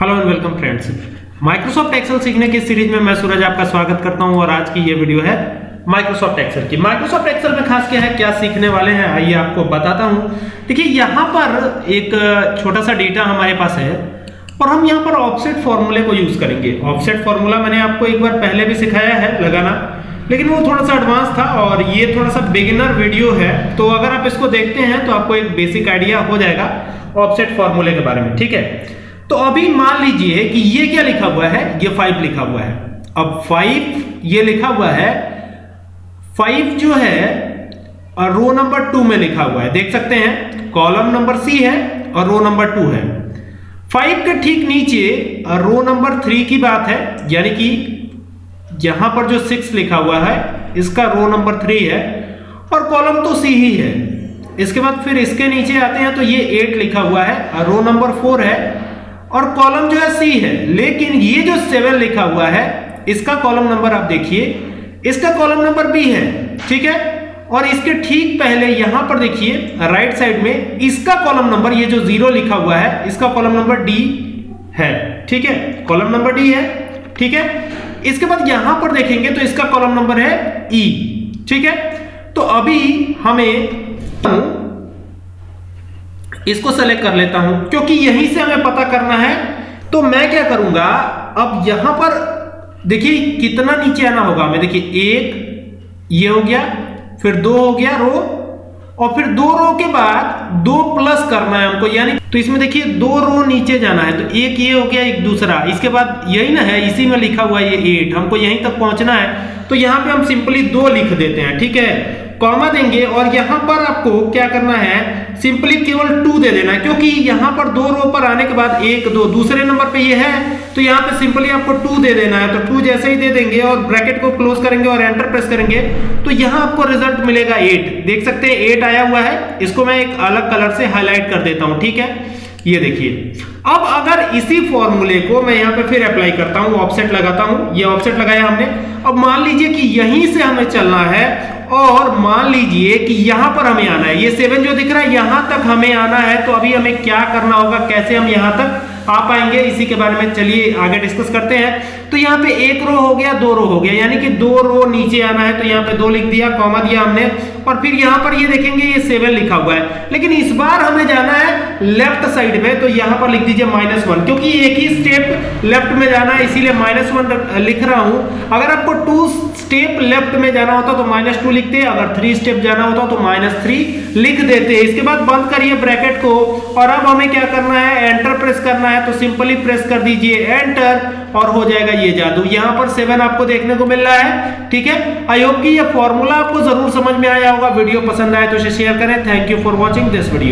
Hello and welcome friends Microsoft Excel सीखने की series में मैं सूरज आपका स्वागत करता हूँ और आज की ये वीडियो है माइक्रोसॉफ्ट एक्सेल की। माइक्रोसॉफ्ट एक्सेल में खास क्या है, क्या सीखने वाले हैं, आइए आपको बताता हूँ। देखिए, यहाँ पर एक छोटा सा डेटा हमारे पास है और हम यहाँ पर ऑफसेट फॉर्मूले को यूज़ करेंगे। ऑफसेट फॉर्मूला मैंने आपको एक बार पहले भी सिखाया है लगाना, लेकिन वो थोड़ा सा एडवांस था और ये थोड़ा सा बिगिनर वीडियो है। तो अगर आप इसको देखते हैं तो आपको एक बेसिक आइडिया हो जाएगा ऑफसेट फॉर्मूले के बारे में, ठीक है? तो अभी मान लीजिए कि ये क्या लिखा हुआ है? ये फाइव लिखा हुआ है। अब फाइव ये लिखा हुआ है। फाइव जो है रो नंबर टू में लिखा हुआ है। देख सकते हैं कॉलम नंबर सी है और रो नंबर टू है। फाइव के ठीक नीचे रो नंबर थ्री की बात है, यानी कि यहाँ पर जो सिक्स लिखा हुआ है, इसका रो नंबर थ्री है, और कॉलम तो सी ही है। इसके बाद फिर इसके नीचे आते हैं तो ये एट लिखा हुआ है, और रो नंबर फोर है और कॉलम जो है सी है। लेकिन ये जो सेवन लिखा हुआ है इसका कॉलम नंबर आप देखिए। इसका कॉलम नंबर बी है ठीक है? और इसके ठीक पहले यहाँ पर देखिए राइट साइड में इसका कॉलम नंबर ये जो ज़ीरो लिखा हुआ है इसका कॉलम नंबर डी है ठीक है? कॉलम नंबर डी है ठीक है? इसके बाद यहाँ पर देखेंगे तो इसका कॉलम नंबर है ई e, ठीक है? तो अभी हमें इसको सेलेक्ट कर लेता हूँ। क्योंकि यहीं से हमें पता करना है तो मैं क्या करूँगा? अब यहाँ पर देखिए, कितना नीचे आना होगा हमें। देखिए, एक, ये हो गया, फिर दो हो गया, रो। और फिर दो रो के बाद दो प्लस करना है हमको, यानी तो इसमें देखिए, दो रो नीचे जाना है। तो एक ये हो गया, एक दूसरा। इसके बाद यही ना है, इसी में लिखा हुआ ये एट हमको यहीं तक पहुँचना है। तो यहाँ पे हम सिंपली दो लिख देते हैं, ठीक है? कॉमा देंगे और यहाँ पर आपको क्या करना है? सिंपली केवल टू दे देना, क्योंकि यहाँ पर दो रो पर आने के बाद एक, दो, दूसरे नंबर पे ये है तो यहाँ पे सिंपली आपको टू दे देना है तो टू जैसे ही दे देंगे और ब्रैकेट को क्लोज करेंगे और एंटर प्रेस करेंगे तो यहाँ आपको रिज़ल्ट मिलेगा एट देख सकते हैं एट आया हुआ है, इसको मैं एक अलग कलर से हाईलाइट कर देता हूँ, ठीक है? ये देखिए। अब अगर इसी फॉर्मूले को मैं यहाँ पे फिर अप्लाई करता हूँ ऑफसेट लगाता हूँ, ये ऑफसेट लगाया हमने। अब मान लीजिए कि यहीं से हमें चलना है और मान लीजिए कि यहाँ पर हमें आना है। ये सेवन जो दिख रहा है, यहाँ तक हमें आना है तो अभी हमें क्या करना होगा, कैसे हम यहाँ तक आ पाएँगे, इसी के बारे में चलिए आगे डिस्कस करते हैं। तो यहाँ पे एक रो हो गया, दो रो हो गया, यानी कि दो रो नीचे आना है तो यहाँ पे दो लिख दिया कॉमा दिया हमने, और फिर यहाँ पर ये देखेंगे, ये सेवन लिखा हुआ है। लेकिन इस बार हमें जाना है लेफ़्ट साइड में तो यहाँ पर लिख दीजिए माइनस वन क्योंकि एक ही स्टेप लेफ़्ट में जाना है, इसीलिए माइनस वन लिख रहा हूँ। अगर आपको टू स्टेप लेफ़्ट में जाना होता तो माइनस टू लिखते, अगर थ्री स्टेप जाना होता तो माइनस थ्री लिख देते। इसके बाद बंद करिए ब्रैकेट को, और अब हमें क्या करना है एंटर प्रेस करना है तो सिंपली प्रेस कर दीजिए, एंटर, और हो जाएगा ये जादू। यहाँ पर सेवन आपको देखने को मिल रहा है, ठीक है? आई होप कि ये फॉर्मूला आपको ज़रूर समझ में आया होगा। वीडियो पसंद आए तो इसे शेयर करें। Thank you for watching this video